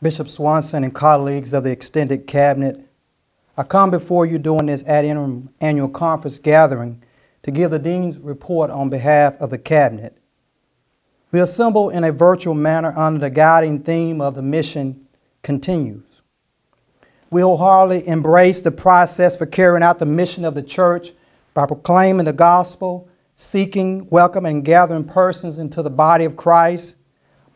Bishop Swanson and colleagues of the extended cabinet, I come before you during this ad interim annual conference gathering to give the Dean's report on behalf of the cabinet. We assemble in a virtual manner under the guiding theme of the mission continues. We wholeheartedly embrace the process for carrying out the mission of the church by proclaiming the gospel, seeking, welcoming, and gathering persons into the body of Christ,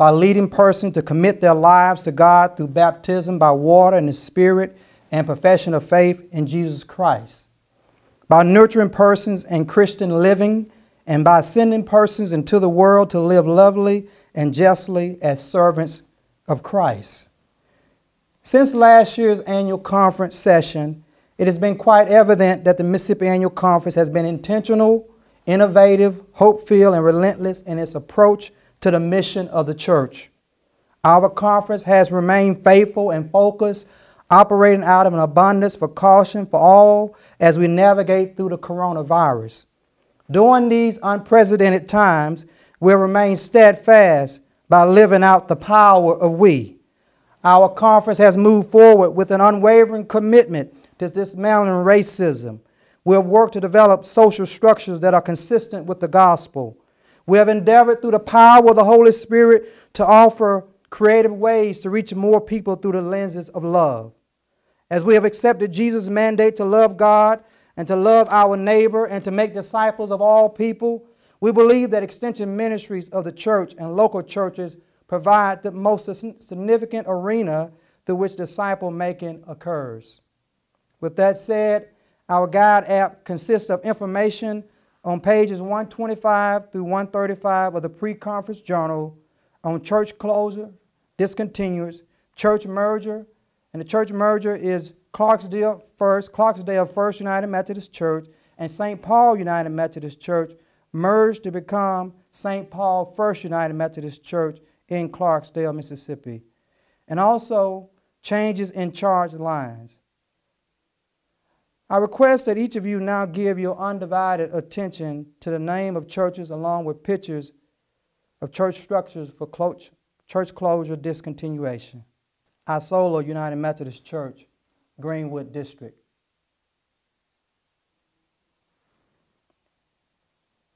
by leading persons to commit their lives to God through baptism by water and the Spirit and profession of faith in Jesus Christ, by nurturing persons in Christian living, and by sending persons into the world to live lovely and justly as servants of Christ. Since last year's annual conference session, it has been quite evident that the Mississippi Annual Conference has been intentional, innovative, hope filled, and relentless in its approach to the mission of the church. Our conference has remained faithful and focused, operating out of an abundance for caution for all as we navigate through the coronavirus. During these unprecedented times, we'll remain steadfast by living out the power of we. Our conference has moved forward with an unwavering commitment to dismantling racism. We'll work to develop social structures that are consistent with the gospel. We have endeavored through the power of the Holy Spirit to offer creative ways to reach more people through the lenses of love. As we have accepted Jesus' mandate to love God and to love our neighbor and to make disciples of all people, we believe that extension ministries of the church and local churches provide the most significant arena through which disciple making occurs. With that said, our guide app consists of information on pages 125 through 135 of the pre conference journal on church closure, discontinuance, church merger, and the church merger is Clarksdale First, Clarksdale First United Methodist Church, and St. Paul United Methodist Church merged to become St. Paul First United Methodist Church in Clarksdale, Mississippi, and also changes in charge lines. I request that each of you now give your undivided attention to the name of churches along with pictures of church structures for church closure discontinuation. Isola United Methodist Church, Greenwood District.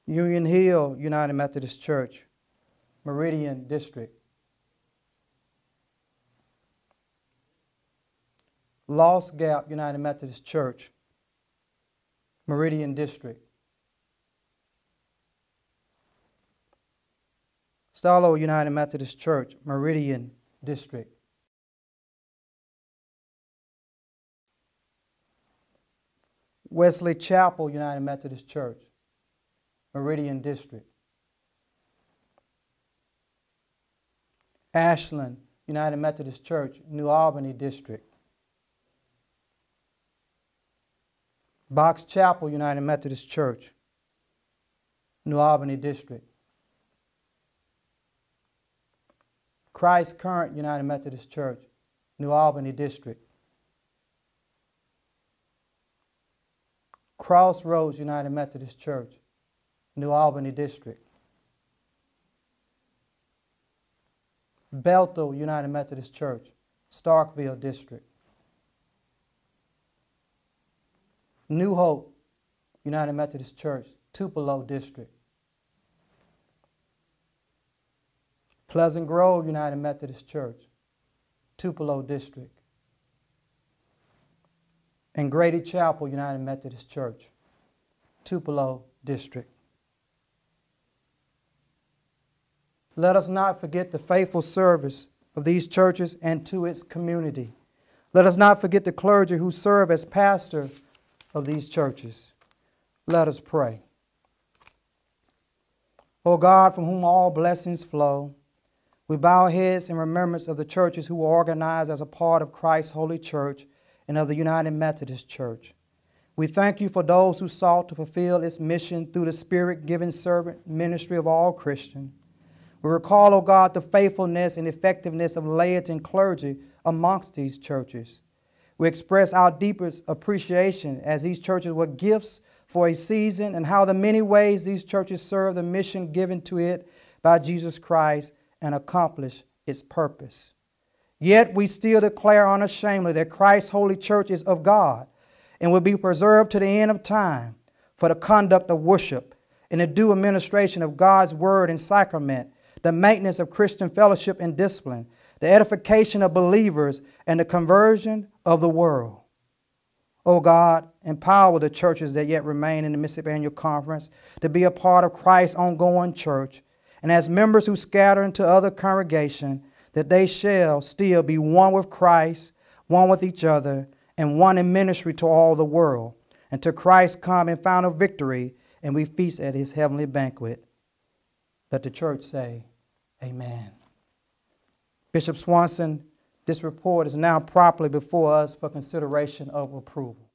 Union Hill United Methodist Church, Meridian District. Lost Gap United Methodist Church, Meridian District. Stallo United Methodist Church, Meridian District. Wesley Chapel United Methodist Church, Meridian District. Ashland United Methodist Church, New Albany District. Box Chapel United Methodist Church, New Albany District. Christ Current United Methodist Church, New Albany District. Crossroads United Methodist Church, New Albany District. Bethel United Methodist Church, Starkville District. New Hope United Methodist Church, Tupelo District. Pleasant Grove United Methodist Church, Tupelo District. And Grady Chapel United Methodist Church, Tupelo District. Let us not forget the faithful service of these churches and to its community. Let us not forget the clergy who serve as pastors of these churches. Let us pray. O God, from whom all blessings flow, we bow our heads in remembrance of the churches who are organized as a part of Christ's holy church and of the United Methodist Church. We thank you for those who sought to fulfill its mission through the Spirit given servant ministry of all Christians. We recall, O God, the faithfulness and effectiveness of laity and clergy amongst these churches. We express our deepest appreciation as these churches were gifts for a season and how the many ways these churches serve the mission given to it by Jesus Christ and accomplish its purpose. Yet we still declare unashamedly that Christ's holy church is of God and will be preserved to the end of time for the conduct of worship and the due administration of God's word and sacrament, the maintenance of Christian fellowship and discipline, the edification of believers, and the conversion of the world. O God, empower the churches that yet remain in the Mississippi Annual Conference to be a part of Christ's ongoing church, and as members who scatter into other congregations, that they shall still be one with Christ, one with each other, and one in ministry to all the world, until Christ come and found a victory, and we feast at his heavenly banquet. Let the church say, Amen. Bishop Swanson, this report is now properly before us for consideration of approval.